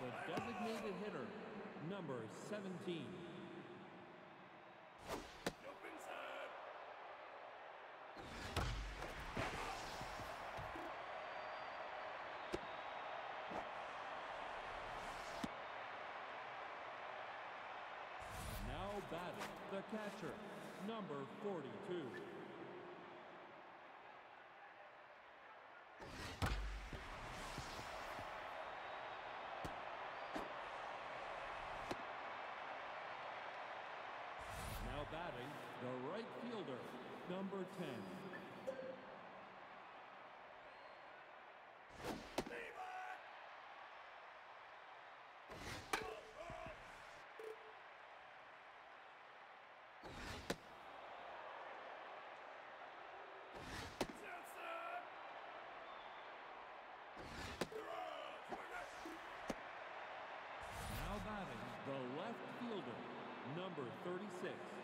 the designated hitter, number 17. Now batting, the catcher, number 42. Now batting, the right fielder, number 10. Levi! Johnson! Garage! Swing it! Now batting, the left fielder, number 36.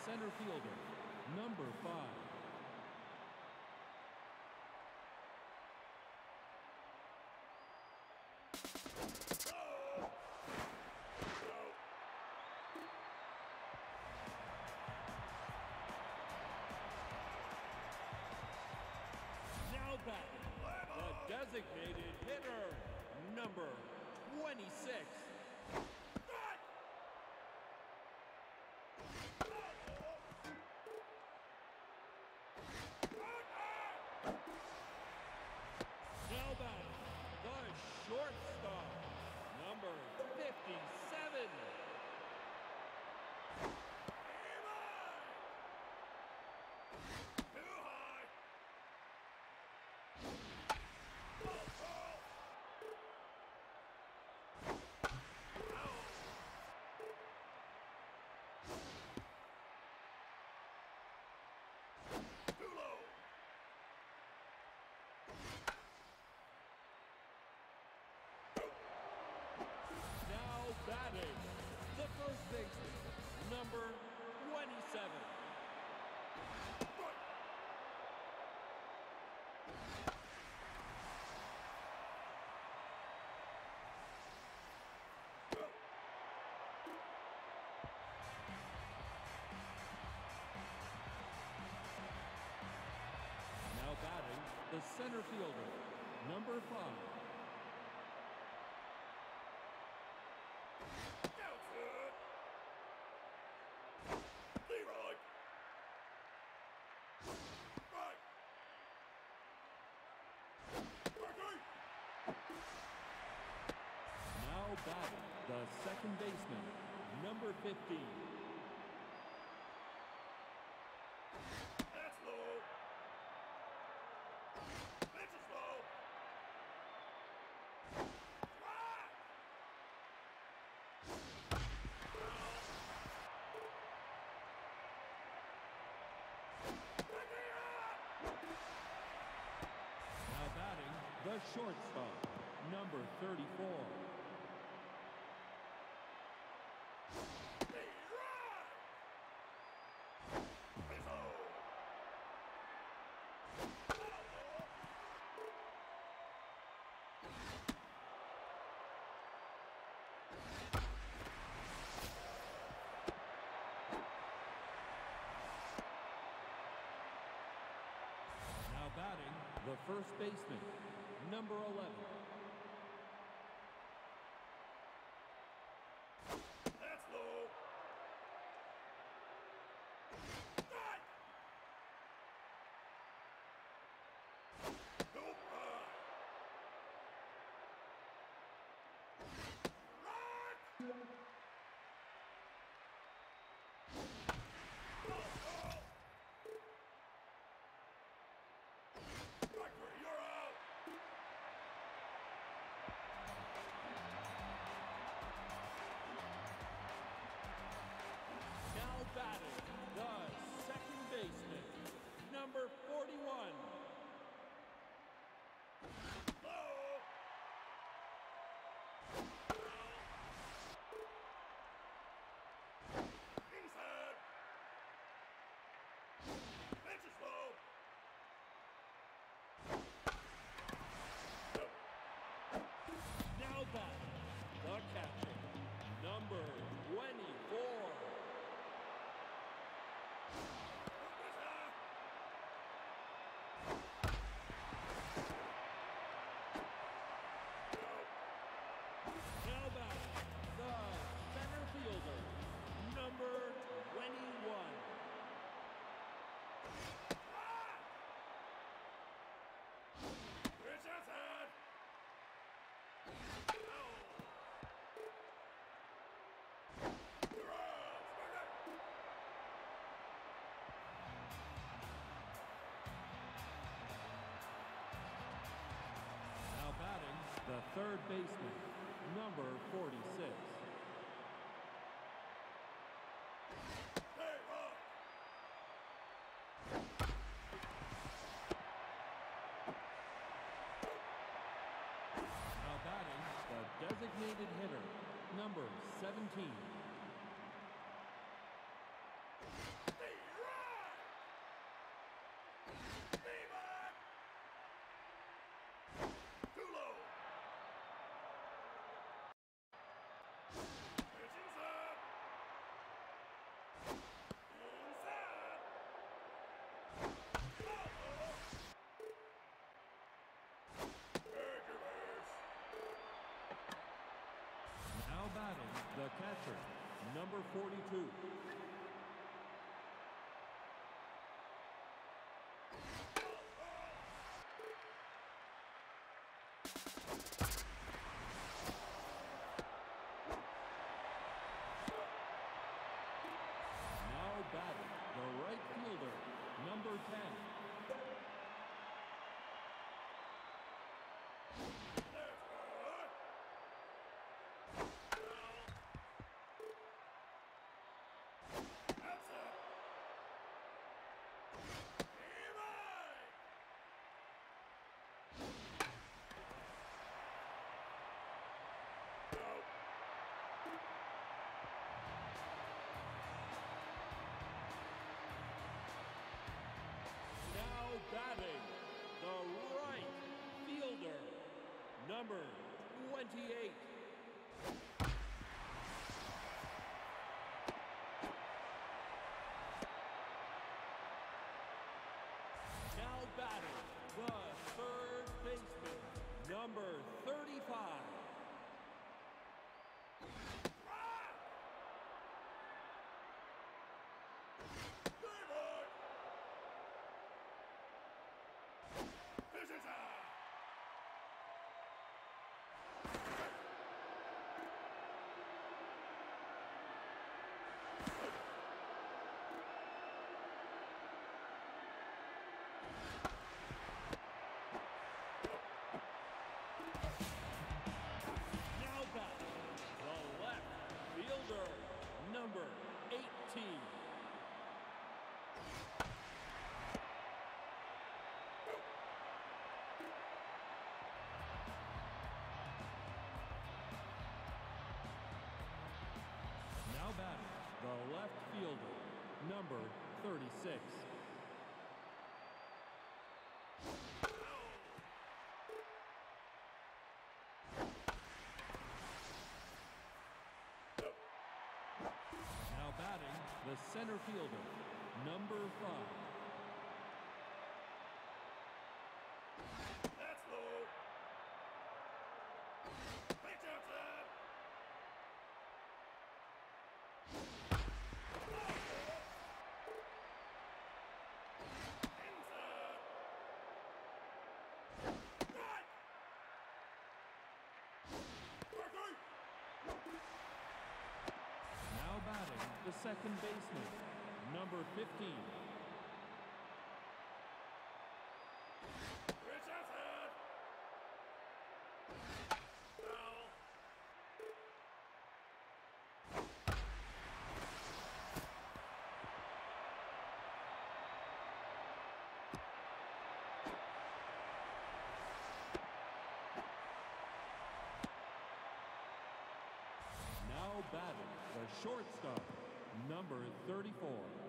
Center fielder, number 5. Now batting, the designated hitter, number 26. Now batting, the shortstop, number 57. Too high! Too low! Now batting, first baseman, number 27. Now batting, the center fielder, number 5. Johnson! Leroy! Right! Berkey! Now batting, the second baseman, number 15. That's low! That's low! Now batting, the shortstop, number 34. Now batting, the first baseman, number 11. Third baseman, number 46. Now batting, the designated hitter, number 17. The right fielder, number 28. Now batting, the third baseman, number 35. Left fielder, number 36. Now batting, the center fielder, number 5. That's low. Pitch outside. Inside. Right. Parker. Now the second baseman, number 15. Pitch the shortstop, number 34.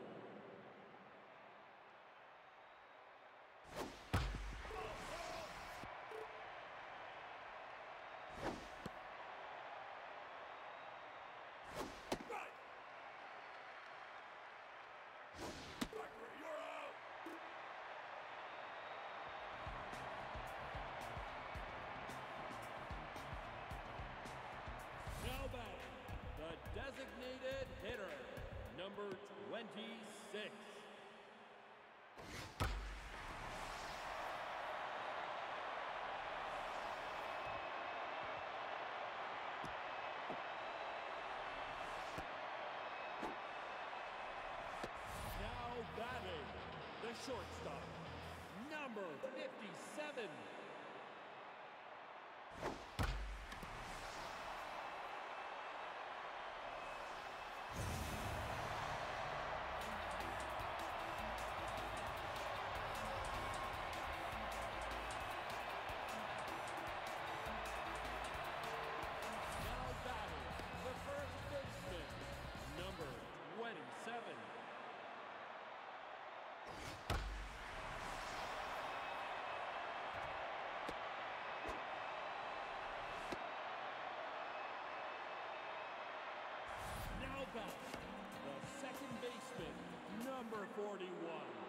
26. Now batting, the shortstop, number 57. Beck, the second baseman, number 41.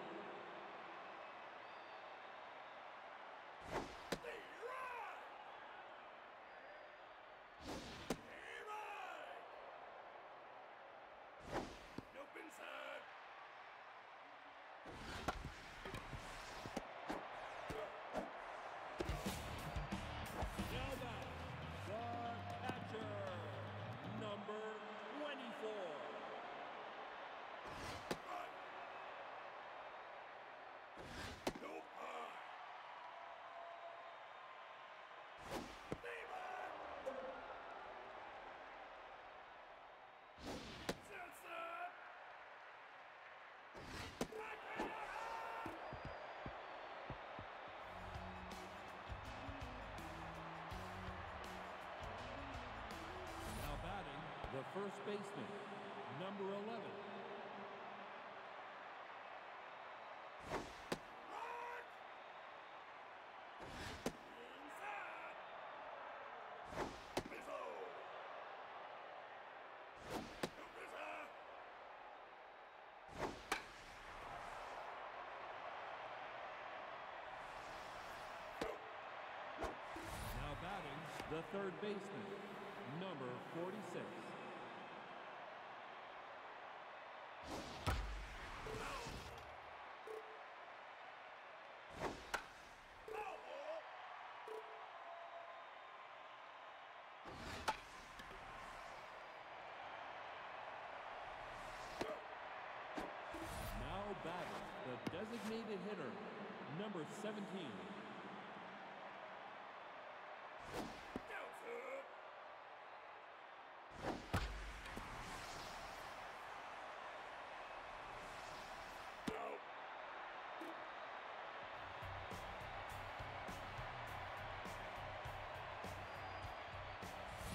First baseman, number 11. Right! Inside! Bizzo! No Bizzo! Now batting, the third baseman, number 46. Batting, the designated hitter, number 17. Out!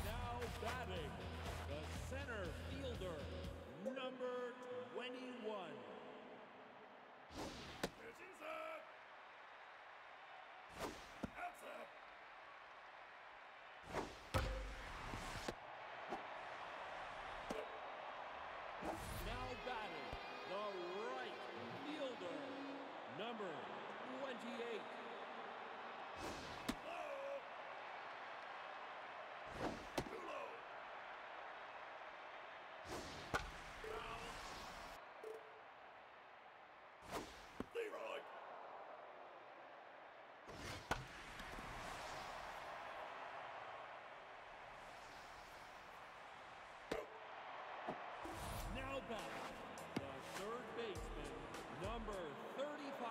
Now batting, the center fielder, number 21. Pitching, sir! Out, sir! Now batting, the right fielder, number 28. Low! Too low! Foul! Leroy! Batting, the third baseman, number 35.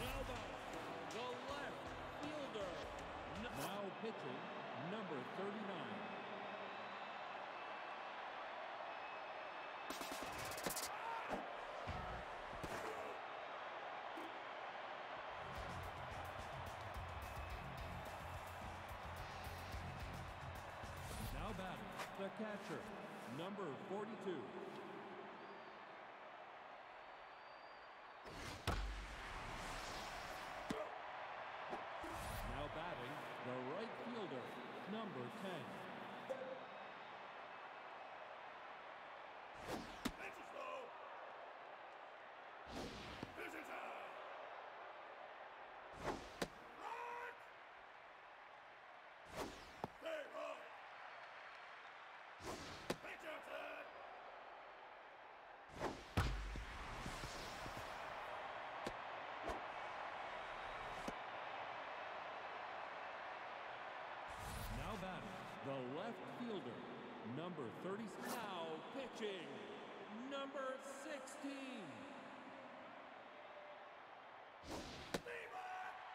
Leroy! The left fielder. Now pitching, number 39. Now batting, the catcher, number 42. Now batting, the right fielder, number 10. Pitches low. Pitches high. Right. Stay right. Pitch outside. Now batting, the left fielder, number 30. Now pitching, number 16. Leroy.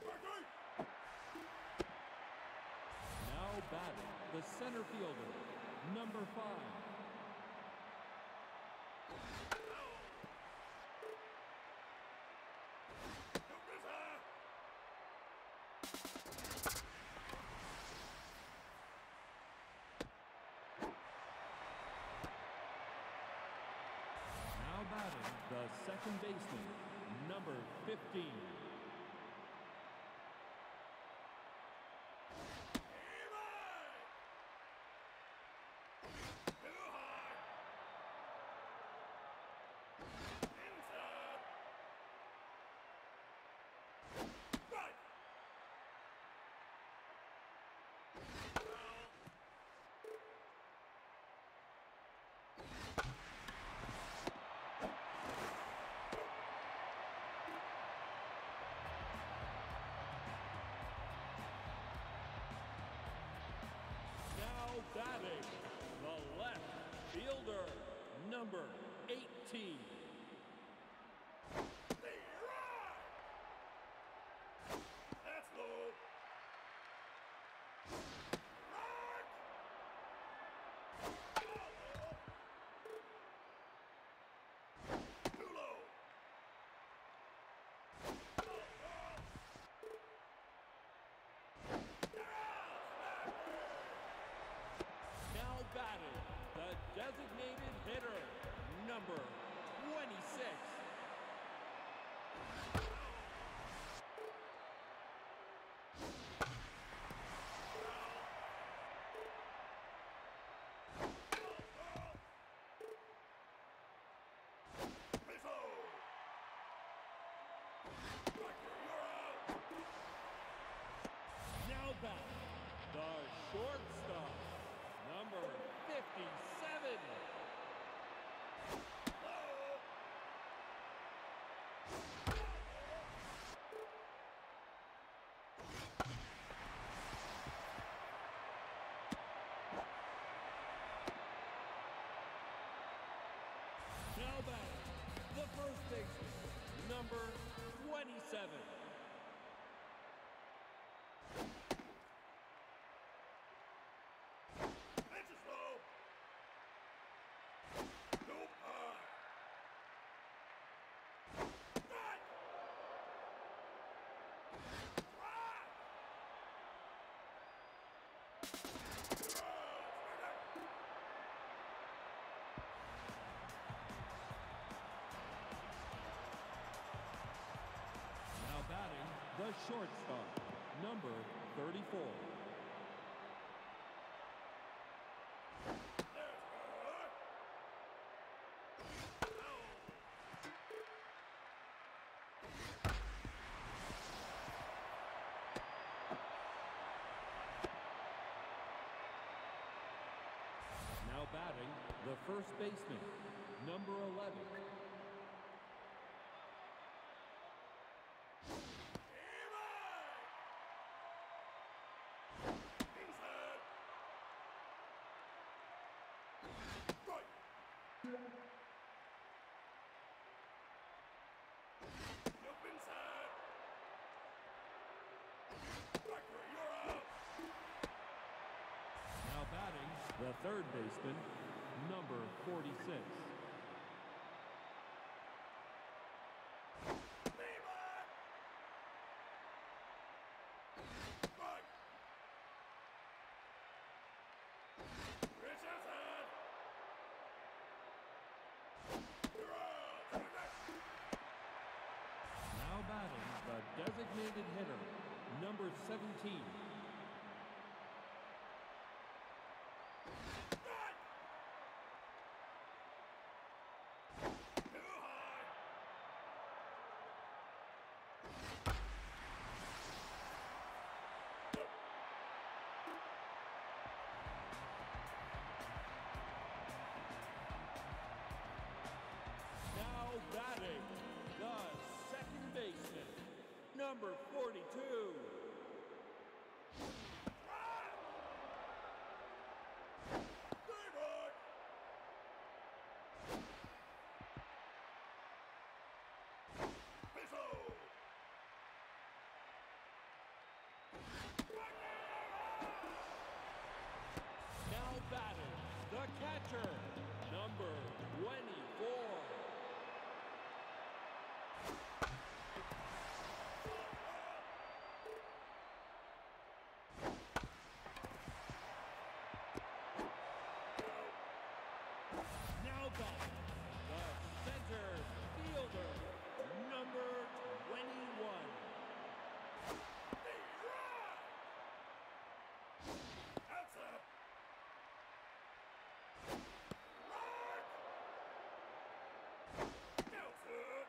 There's her. Now batting, the center fielder, number five. Second baseman, number 15. Too high. Inside. Right. Now batting the left fielder, number 18. Stay right. That's low. Right. Too low. Now batting the designated hitter, number 26. Rizzo. Striker, you're out. Batting the shortstop, number 57. Now batting the first baseman, number 27. Shortstop, number 34. Now batting the first baseman, number 11. Inside. Right. Jump inside. Striker, you're out. Now batting the third baseman, number 46. Stay back. Right. Reach outside. You're out. Now batting the designated hitter, number 17. Number 42. Stay back. Rizzo. Now batting catcher, number 24. Now the center fielder, number 21. That's up. Right. That's it.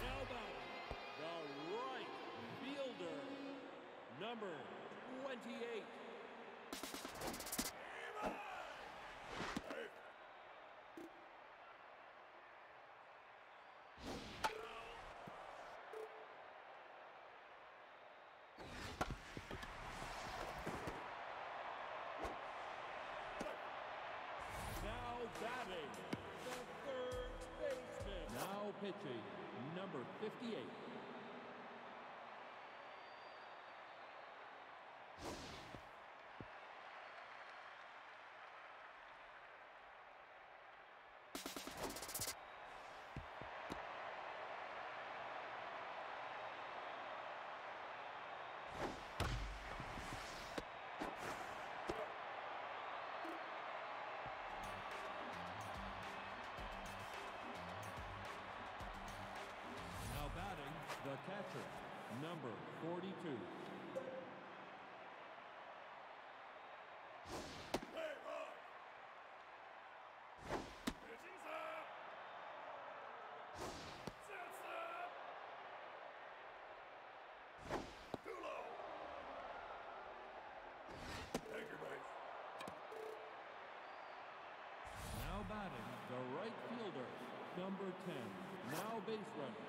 Now batting, the right fielder, number 28. Now batting, the third baseman. Now pitching, number 58. Catcher, number 42. Hey, Rock. Pitching's up. Sets up. Too low. Take your base. Now batting, the right fielder, number 10. Now base runner,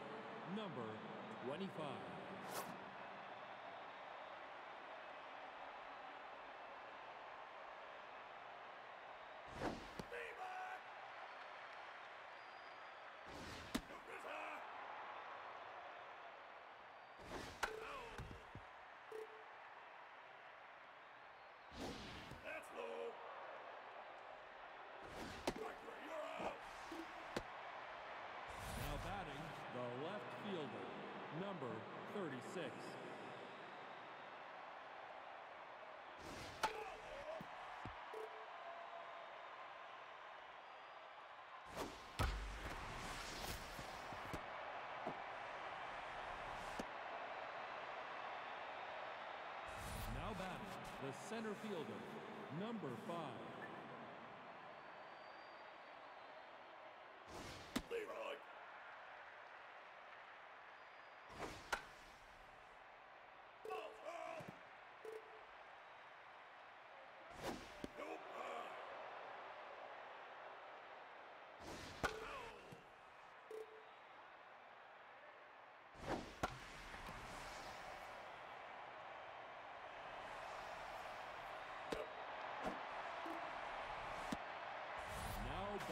number 25. Feedback. Jumper's high. That's low. Doctor, you're out. Now batting, the left fielder, number 36. Now batting, the center fielder, number 5.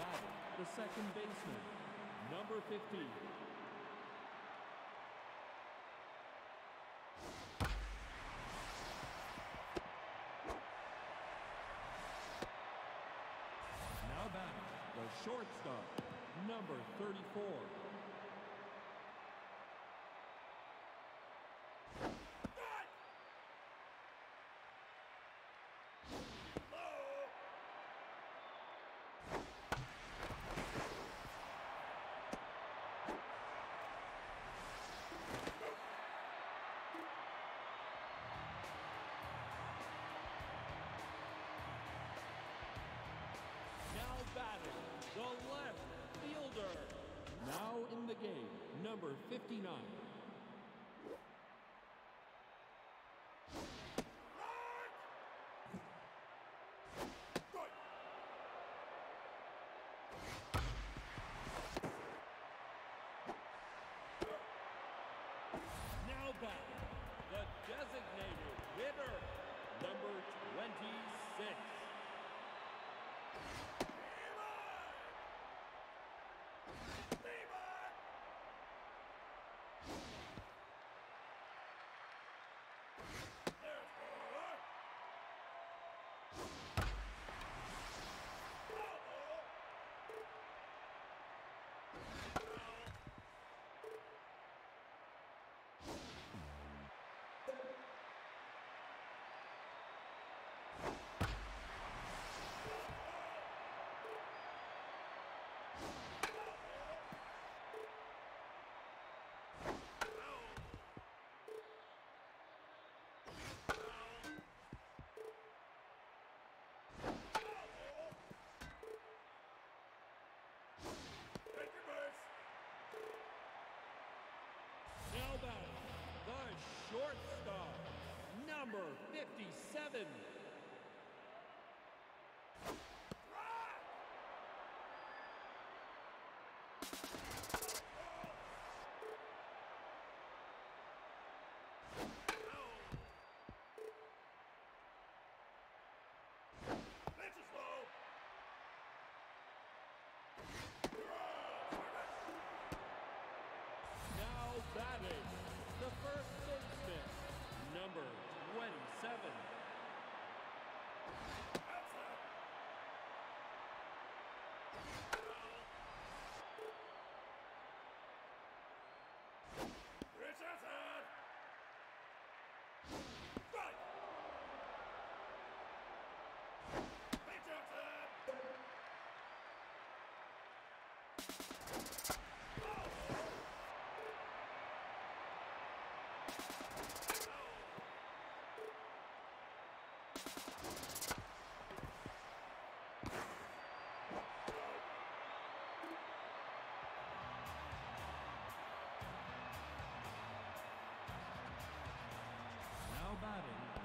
Now the second baseman, number 15. Now batting, the shortstop, number 34. The left fielder. Now in the game, number 59. shortstop, number 57,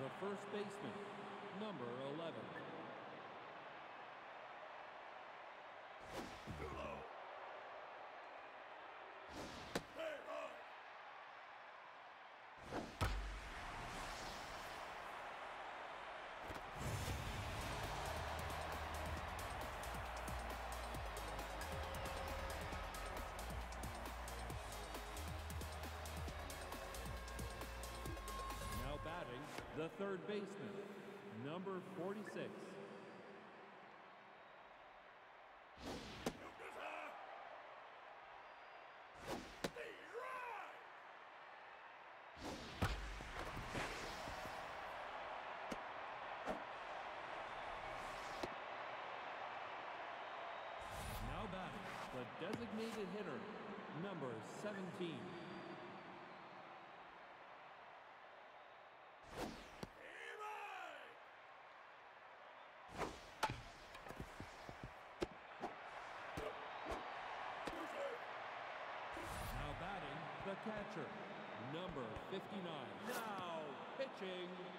the first baseman, number 11. the third baseman, number 46. Now batting, the designated hitter, number 17. watching.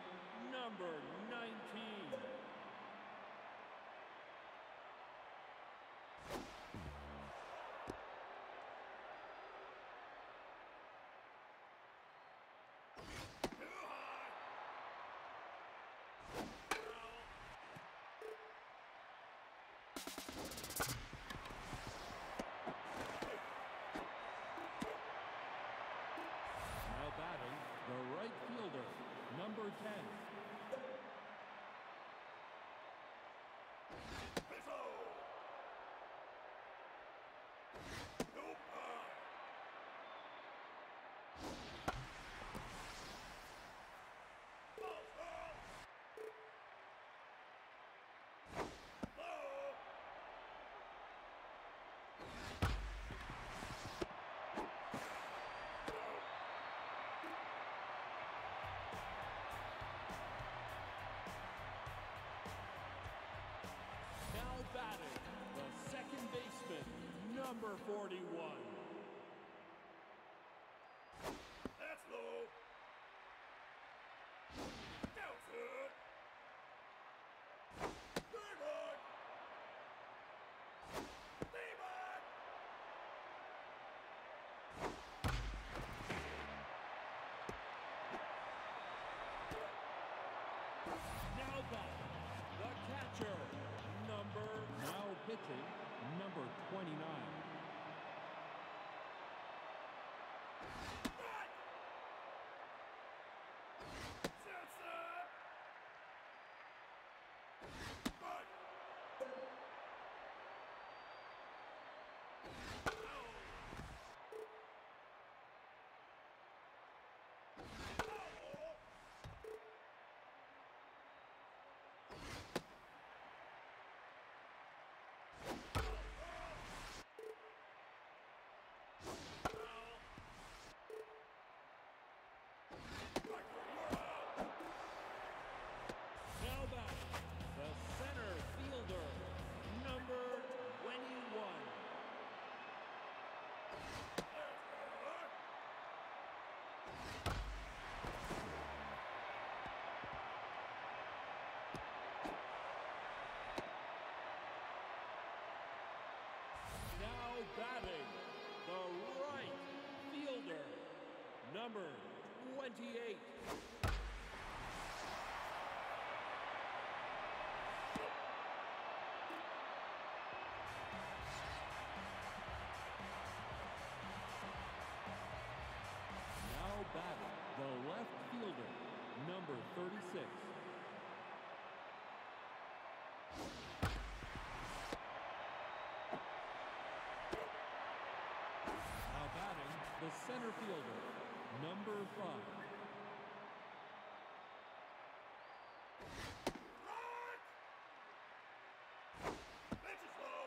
10. second baseman, number 41. That's low. That's it. Now back. Batting, the right fielder, number 28. Now batting, the left fielder, number 36. Now batting, the center fielder, number 5. Right! Pitch is low!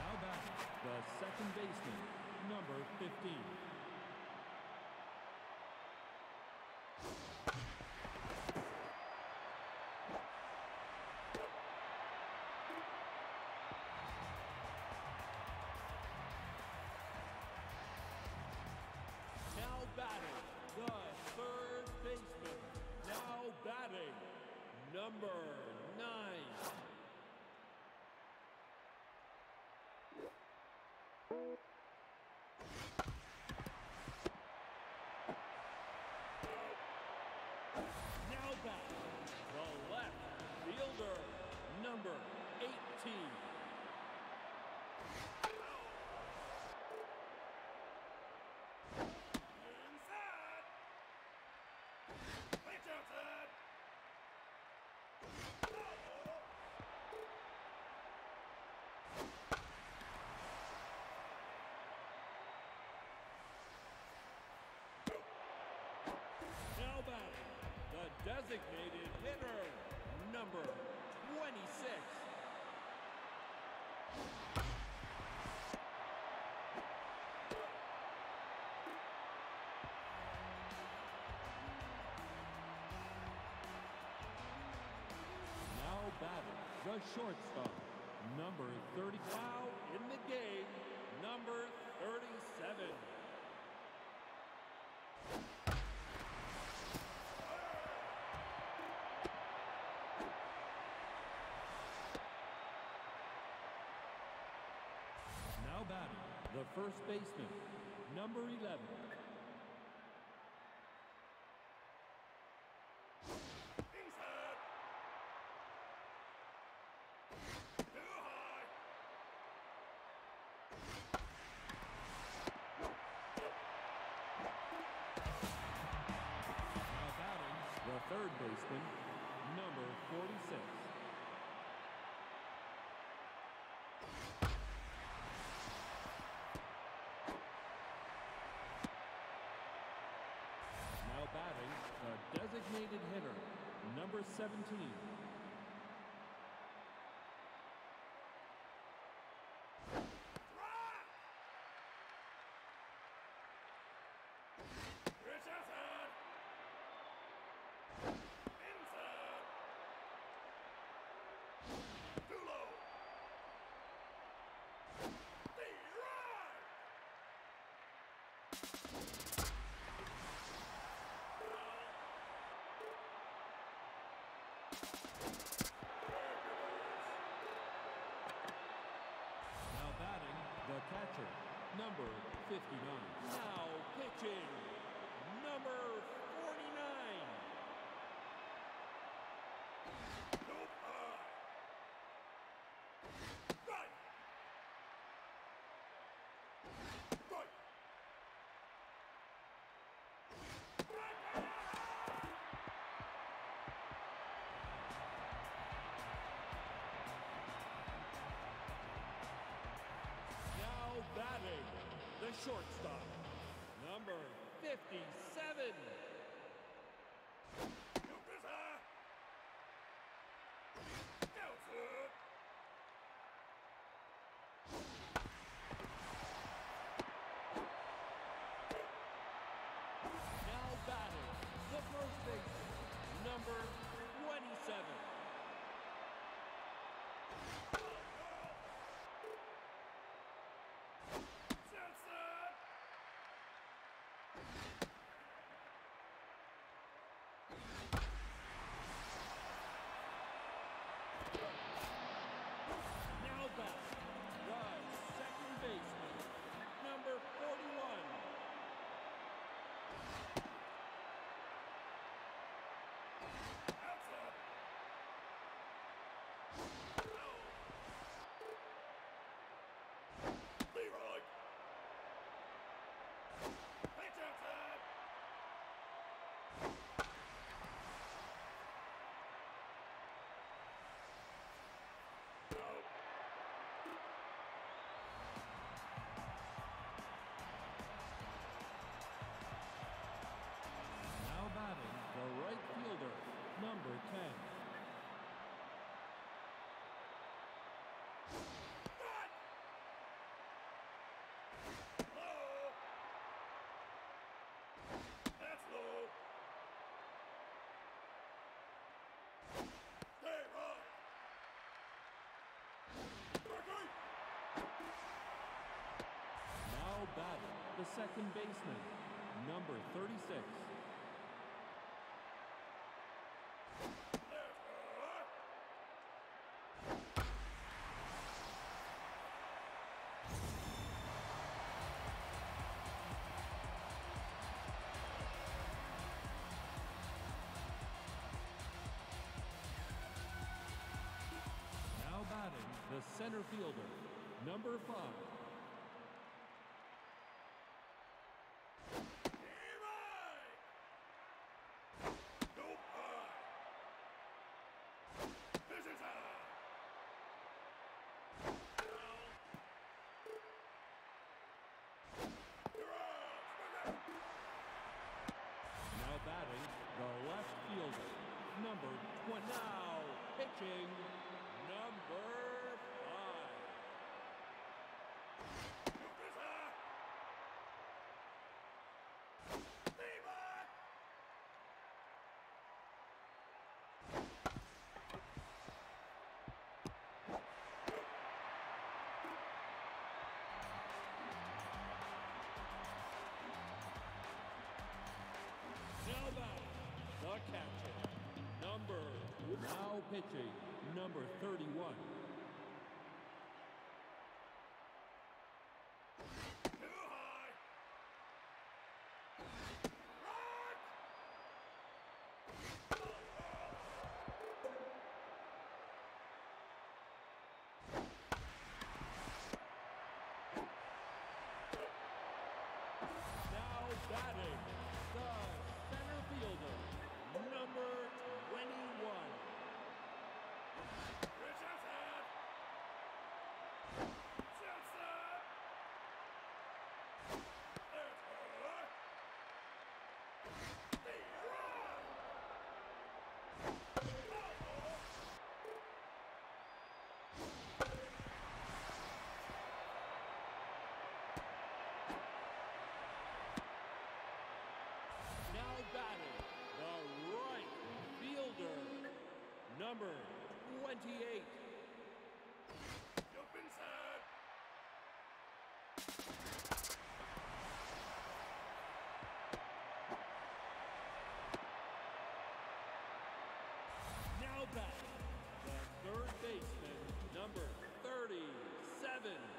Now batting, the second baseman, number 15. Batting, number nine. Now back, the left fielder, number 18. Inside! Pitch outside! Now back, the designated hitter, number 26. Now batting, the shortstop, number 30. Now in the game, number 37. Now batting, the first baseman, number 11. Inside! Too high! Now batting, the third baseman, number 46. Now batting, the designated hitter, number 17. Catcher, number 59. Now pitching, number shortstop, number 57. Second baseman, number 36. Now batting, the center fielder, number 5. The left fielder, number 20. Now pitching, pitching, number 31. Too high. Right. Now batting, the center fielder, number 21. Richardson. Johnson. There's her. The run. Batting, the right fielder, number 28. Jump inside. Now batting, the third baseman, number 37.